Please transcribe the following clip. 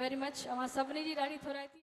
very much अमां सभिनी थी